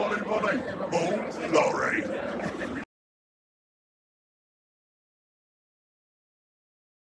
body,